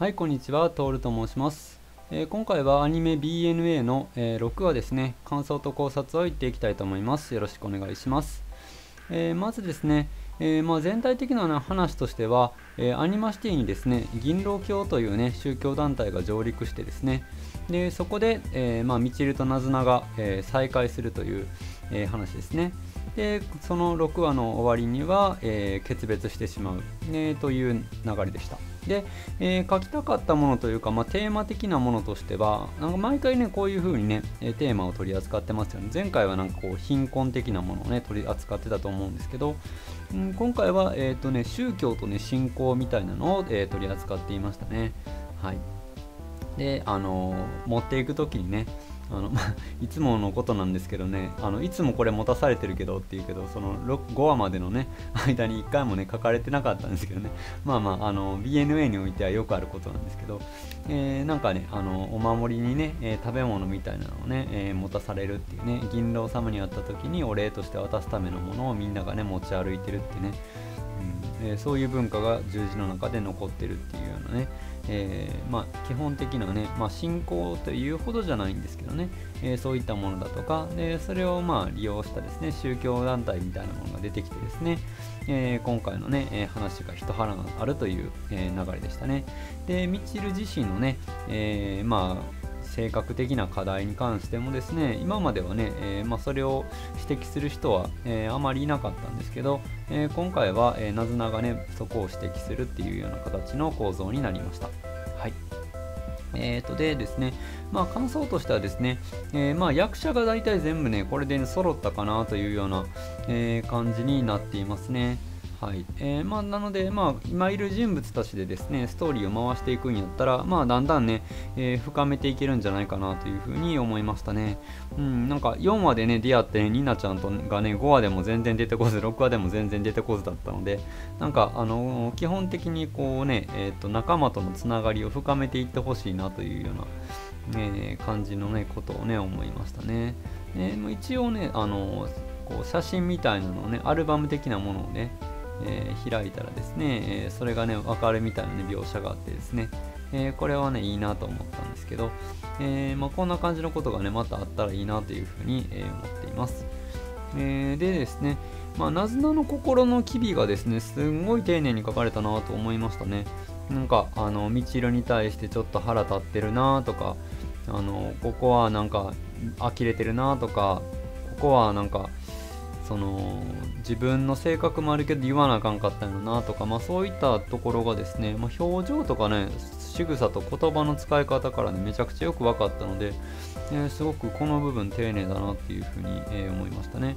はいこんにちはトールと申します、えー、今回はアニメ BNA の、えー、6話ですね感想と考察を言っていきたいと思います。よろしくお願いします、えー、まずですねえー、まあ、全体的な、話としては、えー、アニマシティにですね銀狼教という、ね、宗教団体が上陸してですねでそこで、えーまあ、ミチルとナズナが、え再会するという、え話ですね。でその6話の終わりには、え決別してしまう、ね、という流れでした。で、えー、書きたかったものというか、まあ、テーマ的なものとしてはなんか毎回ねこういう風にねテーマを取り扱ってますよね。前回はなんかこう貧困的なものをね取り扱ってたと思うんですけど、うん、今回は、えーとね、宗教とね信仰みたいなのを、えー、取り扱っていましたね。はい。であの、持っていく時にねあの いつものことなんですけどねあのいつもこれ持たされてるけどっていうけどその5話までのね 間に1回もね書かれてなかったんですけどね。まあまああの BNA においてはよくあることなんですけど、えー、なんかねあのお守りにね、えー、食べ物みたいなのをね、えー、持たされるっていうね銀狼様に会った時にお礼として渡すためのものをみんながね持ち歩いてるってね、うんえー、そういう文化が十字の中で残ってるっていうようなねえー、まあ、基本的なね、まあ、信仰というほどじゃないんですけどね、えー、そういったものだとか。でそれをまあ利用したですね宗教団体みたいなものが出てきてですね、えー、今回のね、え話が一腹あるという、え流れでしたね。でミチル自身のね、えまあ性格的な課題に関してもですね今まではね、えー、まあ、それを指摘する人は、えー、あまりいなかったんですけど、え、今回は、えなずながねそこを指摘するっていうような形の構造になりましたはいえーとでですね、まあ感想としてはですね、えー、まあ役者が大体全部ね、これで、ね、揃ったかなというような、えー、感じになっていますね。はいえーまあ、なので、まあ、今いる人物たちでですねストーリーを回していくんやったら、まあ、だんだんね、えー、深めていけるんじゃないかなというふうに思いましたね。うん、なんか4話でね出会って、ね、ニナちゃんとがね5話でも全然出てこず6話でも全然出てこずだったのでなんか、あのー、基本的にこうね、えーと、仲間とのつながりを深めていってほしいなというような、ね、感じのねことをね思いましたね。えー、一応ね、あのー、こう写真みたいなのをねアルバム的なものをねえー、開いたらですね、えー、それがね分かるみたいな、ね、描写があってですね、えー、これはねいいなと思ったんですけど、えまあ、こんな感じのことがねまたあったらいいなというふうに、え思っています、えでですねまあ、なずなの心の機微がですね、すんごい丁寧に書かれたなと思いましたね。なんか、あの、みちるに対してちょっと腹立ってるなとか、あの、ここはなんか、呆れてるなとか、ここはなんか、その自分の性格もあるけど言わなあかんかったんやろなとか、まあ、そういったところがですね、まあ、表情とかね仕草と言葉の使い方からねめちゃくちゃよく分かったので、えー、すごくこの部分丁寧だなっていうふうに、えー、思いましたね、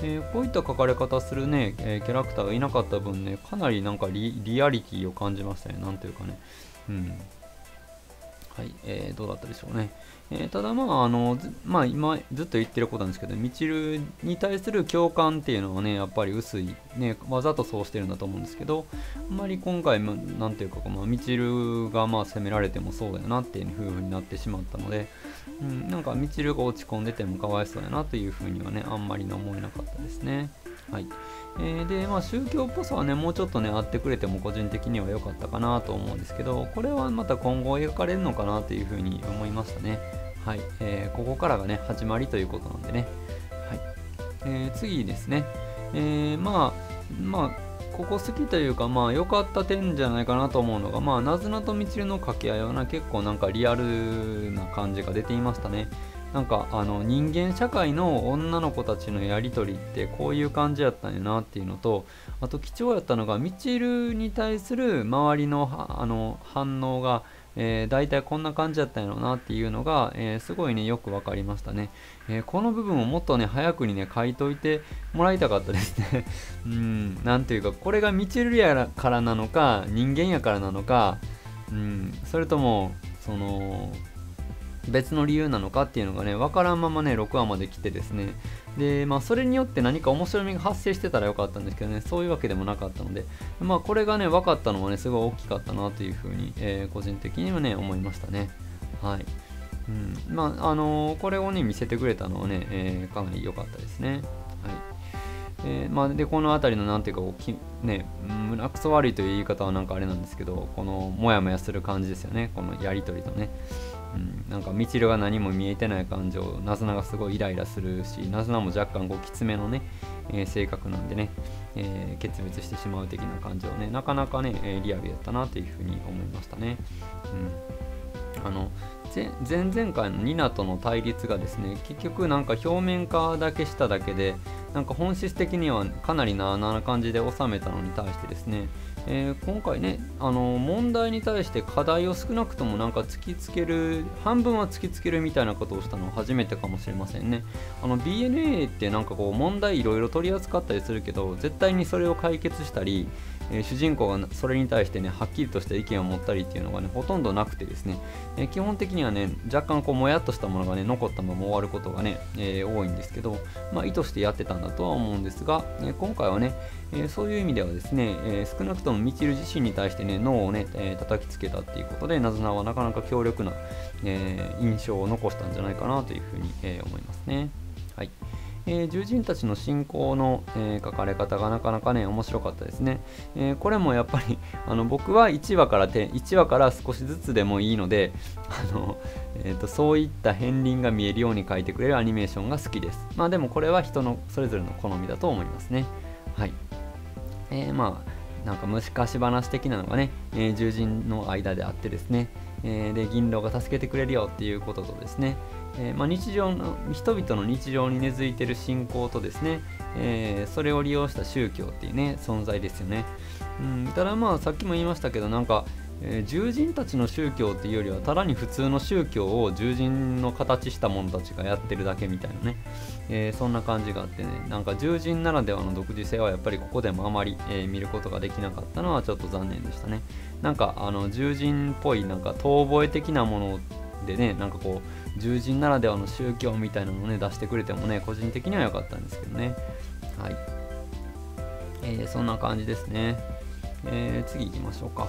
えー、こういった書かれ方するね、えキャラクターがいなかった分ねかなりなんかリアリティを感じましたね。なんというかね。うん。はい、えー、どうだったでしょうね。えー、ただまあ、あの、まあ今ずっと言ってることなんですけど、みちるに対する共感っていうのはね、やっぱり薄い、ね、わざとそうしてるんだと思うんですけど、あんまり今回、なんていうか、まあ、みちるがまあ責められてもそうだよなっていう風になってしまったので、うん、なんかみちるが落ち込んでてもかわいそうやなという風にはね、あんまり思えなかったですね。はい。えー、で、まあ、宗教っぽさはね、もうちょっとね、あってくれても個人的には良かったかなと思うんですけど、これはまた今後描かれるのかなというふうに思いましたね。はい。えー、ここからがね、始まりということなんでね。はい。えー、次ですね。え、まあ、まあ、ここ好きというか、まあ、良かった点じゃないかなと思うのが、まあ、なずなとみちるの掛け合いはな、結構なんかリアルな感じが出ていましたね。なんかあの人間社会の女の子たちのやり取りってこういう感じやったんやなっていうのとあと貴重やったのがミチルに対する周りのあの反応が、えー、大体こんな感じやったんやろうなっていうのが、えー、すごいねよく分かりましたね、えー、この部分をもっとね早くにね書いといてもらいたかったですね。うんなんていうかこれがミチルやからなのか人間やからなのかうんそれともその別の理由なのかっていうのがね、わからんままね、6話まで来てですね、で、まあ、それによって何か面白みが発生してたらよかったんですけどね、そういうわけでもなかったので、まあ、これがね、分かったのはね、すごい大きかったなというふうに、えー、個人的にはね、思いましたね。はい。うん、まあ、あのー、これをね、見せてくれたのはね、えー、かなり良かったですね。はい。えー、まあ、でこの辺りの何ていうかこうきね胸くそ悪いという言い方はなんかあれなんですけどこのモヤモヤする感じですよねこのやり取りとね、なんかみちるが何も見えてない感情なずながすごいイライラするしなずなも若干こうきつめのね、えー、性格なんでね、えー、決別してしまう的な感情ねなかなかね、えリアルやったなというふうに思いましたね、うん、あの前々回のニナとの対立がですね結局なんか表面化だけしただけでなんか本質的にはかなりなあな感じで収めたのに対してですね、えー、今回ねあの問題に対して課題を少なくともなんか突きつける半分は突きつけるみたいなことをしたのは初めてかもしれませんね。あの BNA ってなんかこう問題いろいろ取り扱ったりするけど絶対にそれを解決したりえー、主人公がそれに対してねはっきりとした意見を持ったりっていうのがねほとんどなくてですね、えー、基本的にはね若干こうもやっとしたものがね残ったまま終わることがね、えー、多いんですけど、まあ、意図してやってたんだとは思うんですが、え今回はね、えそういう意味ではですね、え少なくともみちる自身に対してね脳をね、え叩きつけたっていうことでなずなはなかなか強力な、え印象を残したんじゃないかなというふうに、え思いますね。はいえー、獣人たちの信仰の、えー、書かれ方がなかなかね面白かったですね、えー、これもやっぱり あの僕は1話から1話から少しずつでもいいので あの、えーと、そういった片鱗が見えるように書いてくれるアニメーションが好きです。まあでもこれは人のそれぞれの好みだと思いますね。はい。えー、まあなんか昔話的なのがね、えー、獣人の間であってですね、えー、で銀狼が助けてくれるよっていうこととですね、えー、まあ、日常の人々の日常に根付いてる信仰とですね、えー、それを利用した宗教っていうね存在ですよね、うん、ただまあさっきも言いましたけどなんか、えー、獣人たちの宗教っていうよりはただに普通の宗教を獣人の形した者たちがやってるだけみたいなね、えそんな感じがあってねなんか獣人ならではの独自性はやっぱりここでもあまり、え見ることができなかったのはちょっと残念でしたね。なんかあの獣人っぽいなんか遠吠え的なものでねなんかこう獣人ならではの宗教みたいなのをね出してくれてもね個人的には良かったんですけどねはい、えー、そんな感じですね、えー、次行きましょうか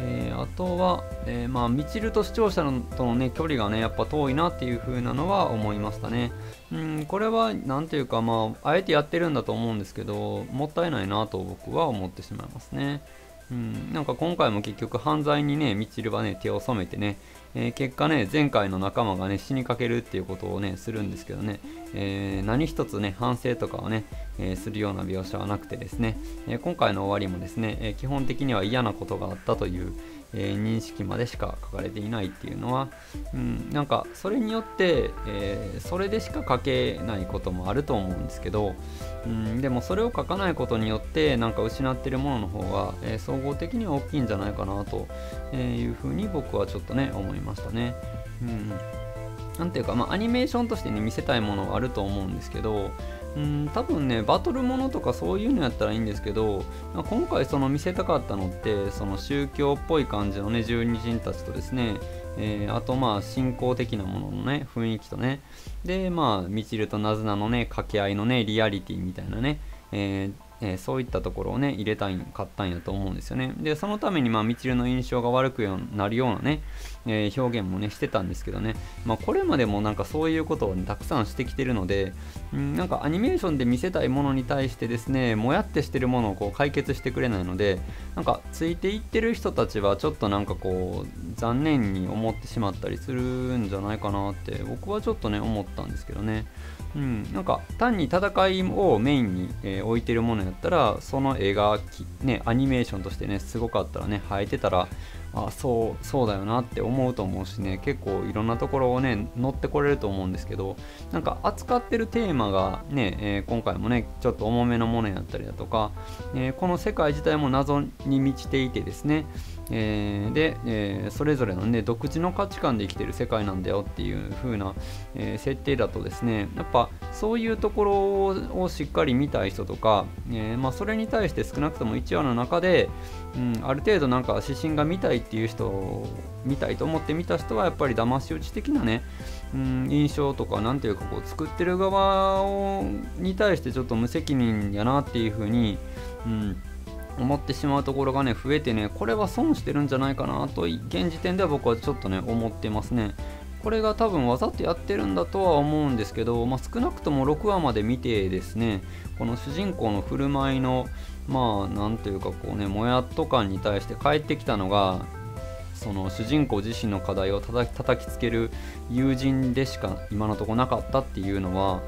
えー、あとは、えー、まあ、みちると視聴者とのね、距離がね、やっぱ遠いなっていう風なのは思いましたね。うん、これは、なんていうか、まあ、あえてやってるんだと思うんですけど、もったいないなと僕は思ってしまいますね。うん、なんか今回も結局犯罪にね、みちるはね、手を染めてね、えー、結果ね、前回の仲間がね、死にかけるっていうことをね、するんですけどね、えー、何一つね、反省とかをね、えー、するような描写はなくてですね、え今回の終わりもですね、え基本的には嫌なことがあったという、えー、認識までしか書かれていないっていうのは、うん、なんかそれによって、えー、それでしか書けないこともあると思うんですけど、うん、でもそれを書かないことによってなんか失ってるものの方が、えー、総合的には大きいんじゃないかなというふうに僕はちょっとね思いましたね。うんなんていうか、まあ、アニメーションとしてね見せたいものはあると思うんですけど、うん多分ねバトルものとかそういうのやったらいいんですけど、今回その見せたかったのってその宗教っぽい感じのね十二人たちとですねえー、あとまあ信仰的なもののね雰囲気とね。でまあみちるとなずなのね掛け合いのねリアリティみたいなね、えーえー、そういったところをね入れたいん買ったんやと思うんですよね。でそのためにまあみちるの印象が悪くなるようなね、えー、表現もねしてたんですけどね。まあこれまでもなんかそういうことを、ね、たくさんしてきてるのでんなんかアニメーションで見せたいものに対してですねもやってしてるものをこう解決してくれないのでなんかついていってる人たちはちょっとなんかこう残念に思ってしまったりするんじゃないかなって僕はちょっとね思ったんですけどね。うん、なんか単に戦いをメインに、えー、置いてるものやったらその絵がねアニメーションとしてねすごかったらね生えてたらあそうそうだよなって思うと思うしね。結構いろんなところをね乗ってこれると思うんですけどなんか扱ってるテーマがね、えー、今回もねちょっと重めのものやったりだとか、えー、この世界自体も謎に満ちていてですねえー、で、えー、それぞれのね独自の価値観で生きてる世界なんだよっていう風な、えー、設定だとですねやっぱそういうところをしっかり見たい人とか、えまあ、それに対して少なくとも1話の中で、うん、ある程度なんか指針が見たいっていう人見たいと思って見た人はやっぱり騙し討ち的なね、うん、印象とか何ていうかこう作ってる側をに対してちょっと無責任やなっていう風に、うん思ってしまうところがね増えてねこれは損してるんじゃないかなと現時点では僕はちょっとね思ってますね。これが多分わざとやってるんだとは思うんですけど、まあ、少なくとも6話まで見てですねこの主人公の振る舞いのまあなんというかこうねもやっと感に対して返ってきたのがその主人公自身の課題をたた叩きつける友人でしか今のとこなかったっていうのは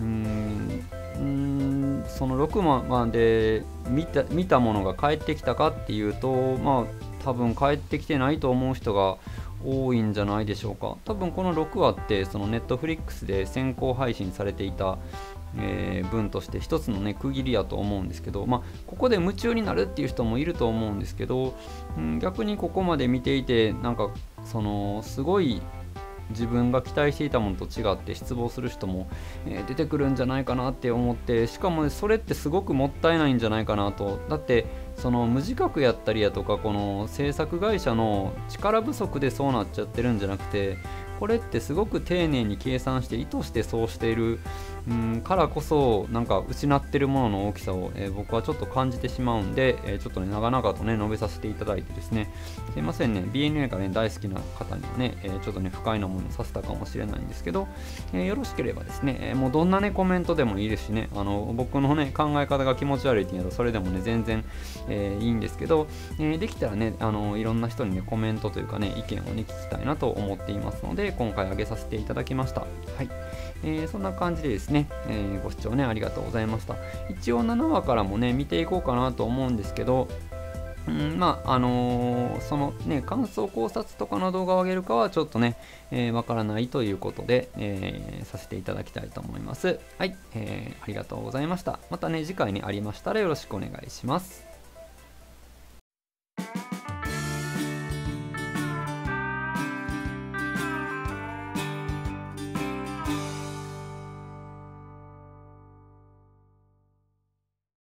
うーんうんその6話まで見た見たものが返ってきたかっていうとまあ多分返ってきてないと思う人が多いんじゃないでしょうか。多分この6話ってそのネットフリックスで先行配信されていたえー、文として一つのね区切りやと思うんですけど、まあ、ここで夢中になるっていう人もいると思うんですけど、うん、逆にここまで見ていてなんかそのすごい自分が期待していたものと違って失望する人も、えー、出てくるんじゃないかなって思ってしかも、それってすごくもったいないんじゃないかなと。だってその無自覚やったりやとかこの制作会社の力不足でそうなっちゃってるんじゃなくてこれってすごく丁寧に計算して意図してそうしているうんからこそなんか失ってるものの大きさを、えー、僕はちょっと感じてしまうんで、えー、ちょっとね長々とね述べさせていただいてですね。すいませんね。BNA がね大好きな方にはね、えー、ちょっとね不快なものをさせたかもしれないんですけど、えよろしければですね、えもうどんなねコメントでもいいですしねあの僕のね考え方が気持ち悪いっていうのはそれでもね全然、えいいんですけど、えできたらねあのいろんな人にねコメントというかね意見をね聞きたいなと思っていますのでで今回挙げさせていただきました。はい。えー、そんな感じでですね、えー、ご視聴ねありがとうございました。一応7話からもね見ていこうかなと思うんですけどうん、まああのー、そのね感想考察とかの動画を上げるかはちょっとねわ、えー、からないということで、えー、させていただきたいと思います。はい、えー、ありがとうございました。またね次回にありましたらよろしくお願いします。